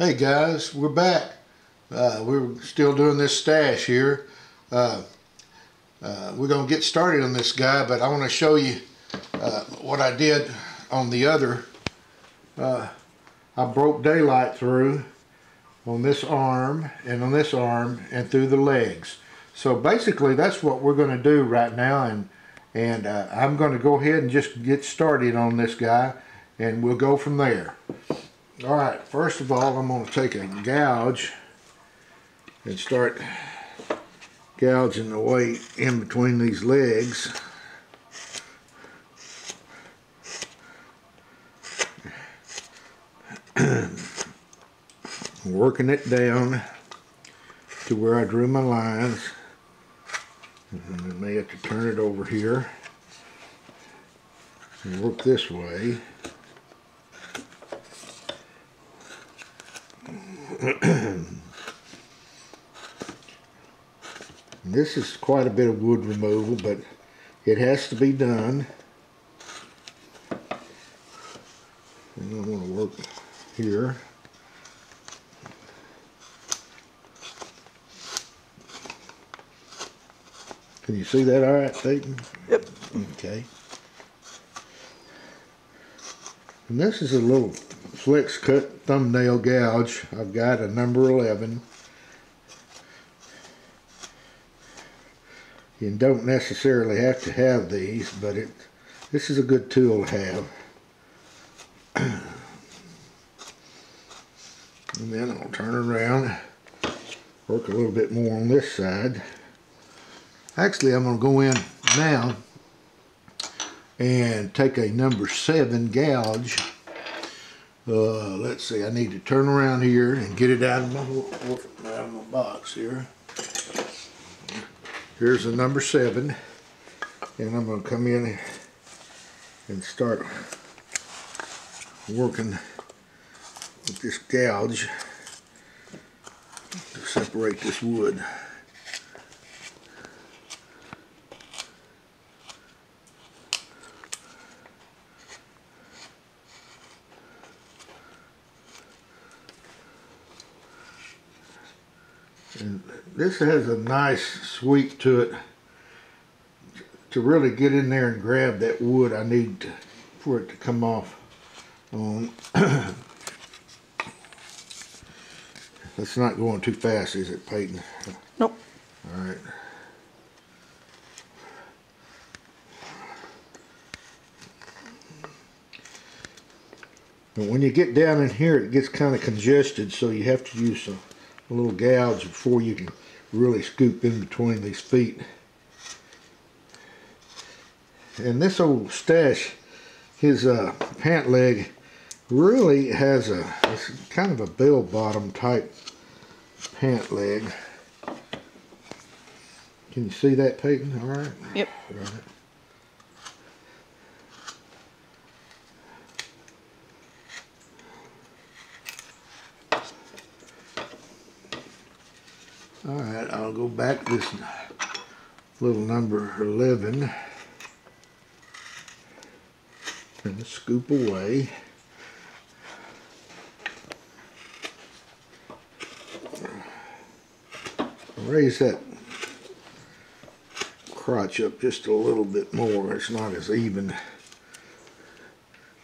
Hey guys, we're back. Uh, we're still doing this Stache here. Uh, uh, we're going to get started on this guy, but I want to show you uh, what I did on the other. Uh, I broke daylight through on this arm and on this arm and through the legs. So basically that's what we're going to do right now and and uh, I'm going to go ahead and just get started on this guy and we'll go from there. All right, first of all, I'm going to take a gouge and start gouging the weight in between these legs. Working it down to where I drew my lines. And I may have to turn it over here and work this way. this is quite a bit of wood removal, but it has to be done. And I'm going to work here. Can you see that all right, Peyton? Yep. Okay. And this is a little Flexcut thumbnail gouge. I've got a number 11. You don't necessarily have to have these, but it this is a good tool to have. and then I'll turn around, work a little bit more on this side. Actually, I'm going to go in now and take a number seven gouge. Uh, let's see, I need to turn around here and get it out of my, out of my box here. Here's the number seven, and I'm going to come in and start working with this gouge to separate this wood. And this has a nice sweep to it. To really get in there and grab that wood, I need to, for it to come off on. That's not going too fast, is it, Peyton? Nope. All right. And when you get down in here, it gets kind of congested, so you have to use a, a little gouge before you can really scoop in between these feet. And this old Stache, his uh, pant leg really has a kind of a bell bottom type pant leg. Can you see that, Peyton? All right. Yep. All right. All right, I'll go back this little number 11 and scoop away. Raise that crotch up just a little bit more. It's not as even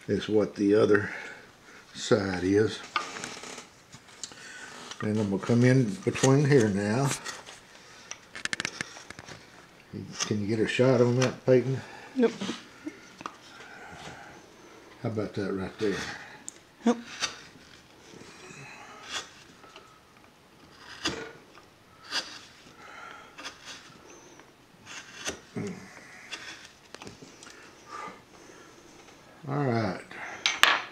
as what the other side is. And I'm going to come in between here now. Can you get a shot on that, Peyton? Yep. How about that right there? Yep. All right.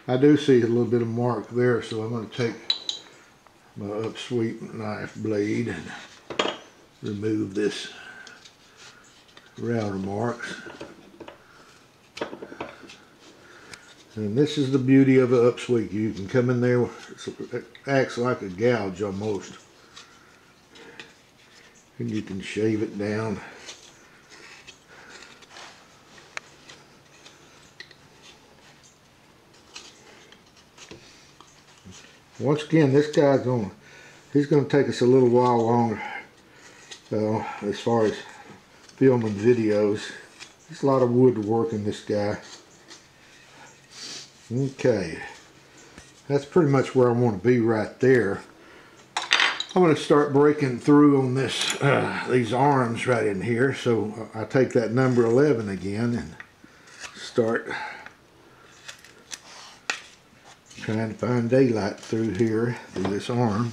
I do see a little bit of mark there, so I'm going to take my upsweep knife blade and remove this router marks. And this is the beauty of an upsweep. You can come in there, it acts like a gouge almost. And you can shave it down. Once again, this guy's going, he's going to take us a little while longer uh, as far as filming videos. There's a lot of wood to work in this guy. Okay, that's pretty much where I want to be right there. I'm going to start breaking through on this uh, these arms right in here. So I take that number 11 again and start trying to find daylight through here, through this arm.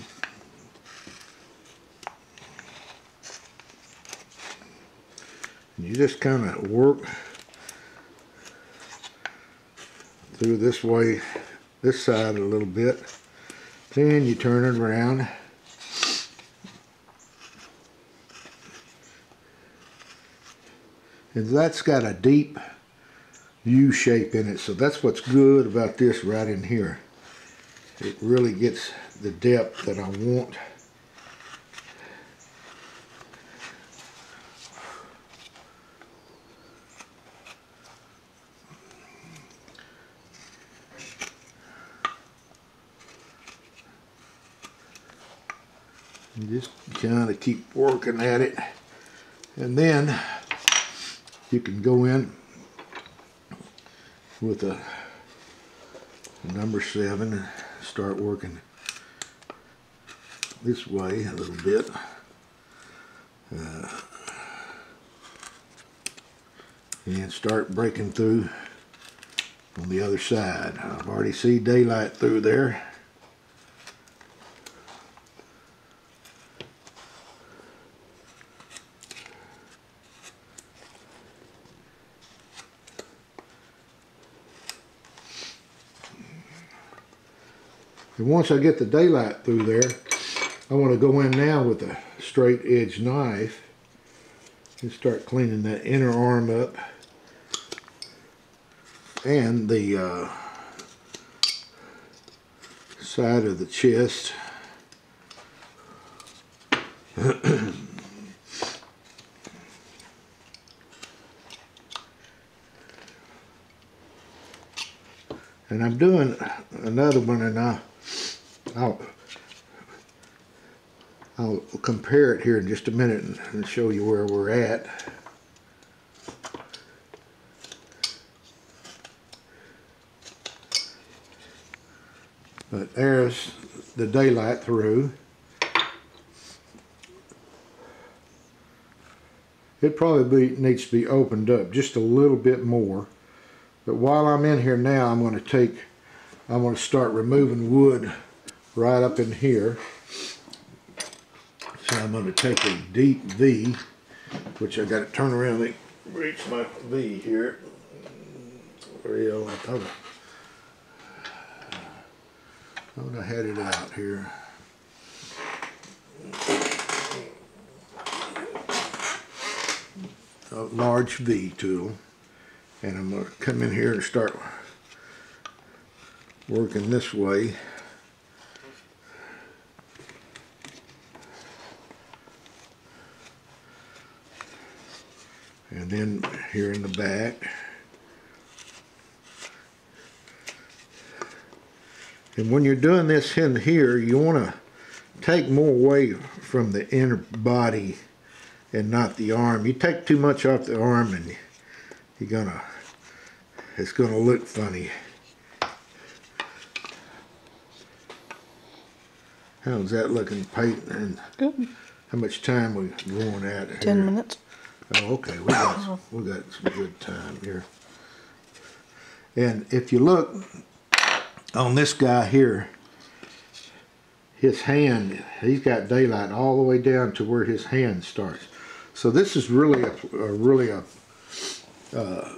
And you just kind of work through this way, this side a little bit. Then you turn it around. And that's got a deep U shape in it. So that's what's good about this right in here. It really gets the depth that I want. Just kind of keep working at it. And then you can go in with a number seven start working this way a little bit. Uh, and start breaking through on the other side. I've already see daylight through there. And once I get the daylight through there, I want to go in now with a straight edge knife and start cleaning that inner arm up and the uh, side of the chest. and I'm doing another one and I I'll I'll compare it here in just a minute and, and show you where we're at. But there's the daylight through. It probably be, needs to be opened up just a little bit more. But while I'm in here now, I'm going to take, I'm going to start removing wood right up in here. So I'm going to take a deep V, which I got to turn around and reach my V here. Real, I thought I, thought I had it out here. A large V tool. And I'm going to come in here and start working this way. And then here in the back and when you're doing this in here you want to take more away from the inner body and not the arm you take too much off the arm and you're gonna it's gonna look funny how's that looking Peyton Good. how much time we going at here? Ten minutes. Oh, okay, we got, we got some good time here. And if you look on this guy here, his hand, he's got daylight all the way down to where his hand starts. So this is really a, a really a uh,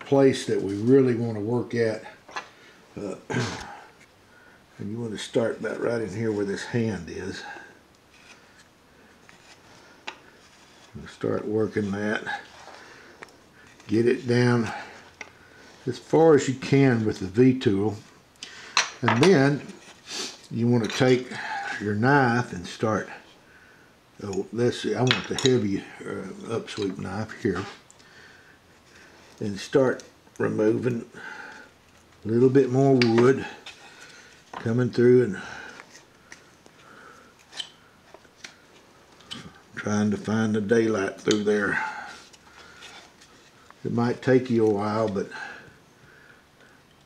place that we really want to work at. Uh, and you want to start about right in here where this hand is. Start working that. Get it down as far as you can with the V tool and then you want to take your knife and start oh, let's see I want the heavy uh, upsweep knife here. And start removing a little bit more wood coming through and Trying to find the daylight through there. It might take you a while, but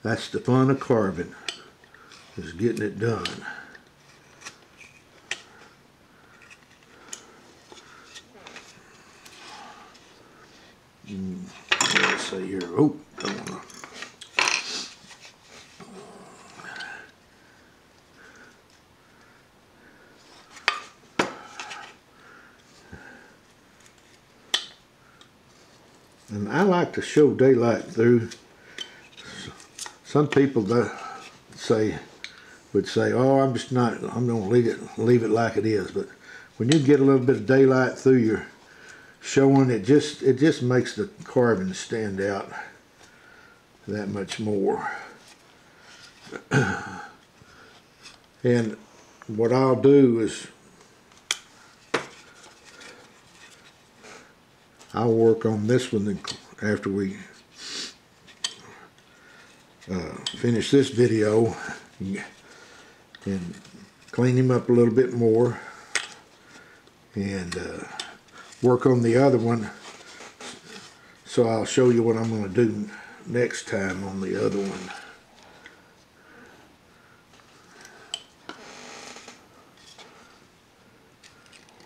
that's the fun of carving, is getting it done. Mm, Let's see here. Oh, I like to show daylight through. Some people that say would say, "Oh, I'm just not. I'm gonna leave it leave it like it is." But when you get a little bit of daylight through your showing, it just it just makes the carving stand out that much more. and what I'll do is I'll work on this one after we uh, finish this video and clean him up a little bit more and uh, work on the other one so I'll show you what I'm going to do next time on the other one.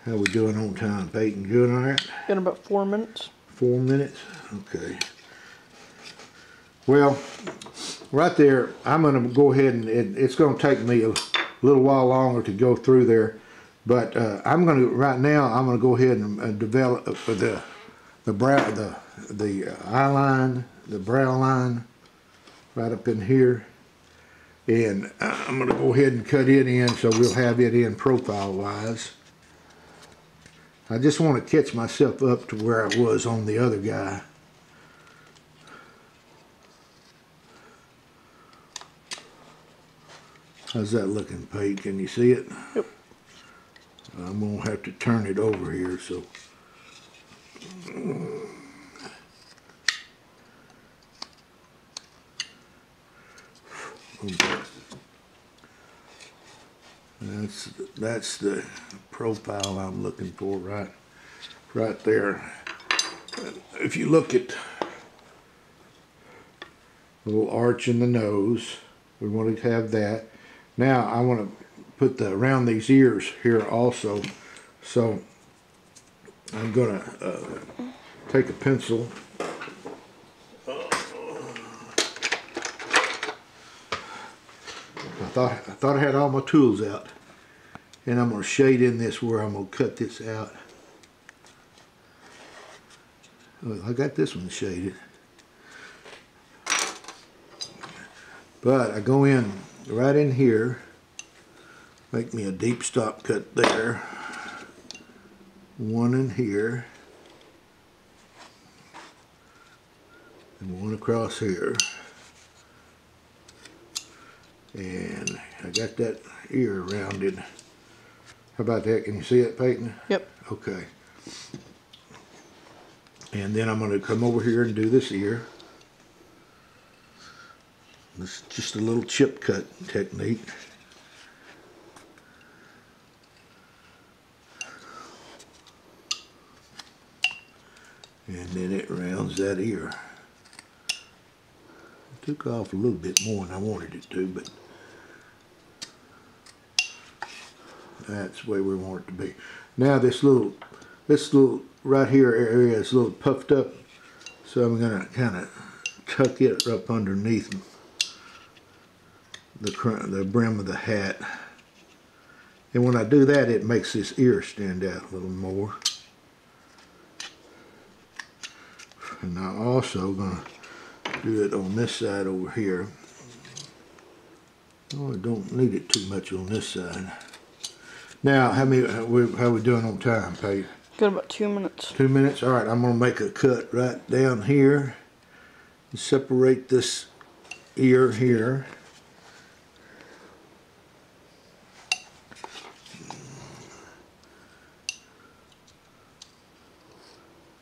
How we doing on time, Peyton? Good all right? In about four minutes. Four minutes? Okay. Well, right there, I'm gonna go ahead and, it, it's gonna take me a little while longer to go through there. But, uh, I'm gonna, right now, I'm gonna go ahead and uh, develop the, the brow, the, the eye line, the brow line, right up in here. And I'm gonna go ahead and cut it in so we'll have it in profile wise. I just want to catch myself up to where I was on the other guy. How's that looking, Pete? Can you see it? Yep. I'm gonna have to turn it over here, so. That's, that's the profile I'm looking for right, right there. If you look at the little arch in the nose, we want to have that. Now I want to put the around these ears here also. So I'm gonna uh, take a pencil. I thought I thought I had all my tools out, and I'm gonna shade in this where I'm gonna cut this out. Well, I got this one shaded, but I go in right in here, make me a deep stop cut there, one in here, and one across here. And I got that ear rounded. How about that? Can you see it, Peyton? Yep. Okay. And then I'm going to come over here and do this ear. This is just a little chip cut technique. And then it rounds that ear. It took off a little bit more than I wanted it to, but that's way we want it to be. Now this little, this little right here area is a little puffed up, so I'm gonna kind of tuck it up underneath the the brim of the hat. And when I do that, it makes this ear stand out a little more. And I'm also gonna do it on this side over here. Oh, I don't need it too much on this side. Now, how many? How we, how we doing on time, Pete? Got about two minutes. Two minutes. All right, I'm gonna make a cut right down here. and Separate this ear here.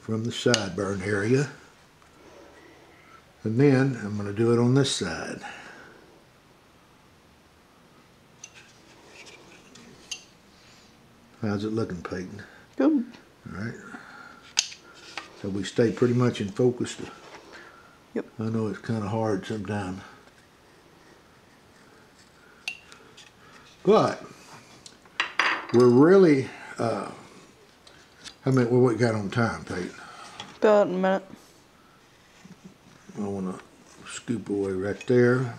From the sideburn area. And then I'm gonna do it on this side. How's it looking, Peyton? Good. Alright. So we stay pretty much in focus. Yep. I know it's kind of hard sometimes. But we're really, uh, how many, what we got on time, Pete? About a minute. I want to scoop away right there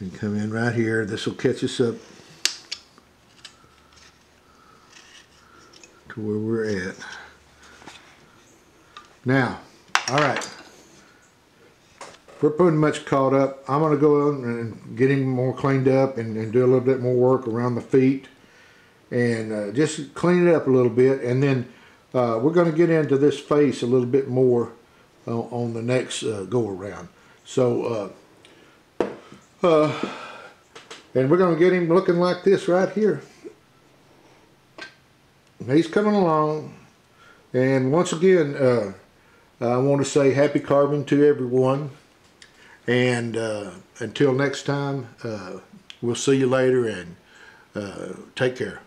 and come in right here. This will catch us up to where we're at. Now, all right. We're pretty much caught up. I'm going to go and get him more cleaned up and, and do a little bit more work around the feet and uh, just clean it up a little bit. And then uh, we're going to get into this face a little bit more on, on the next uh, go around. So, uh, uh, and we're going to get him looking like this right here. He's coming along. And once again, uh, I want to say happy carving to everyone. And uh, until next time, uh, we'll see you later and uh, take care.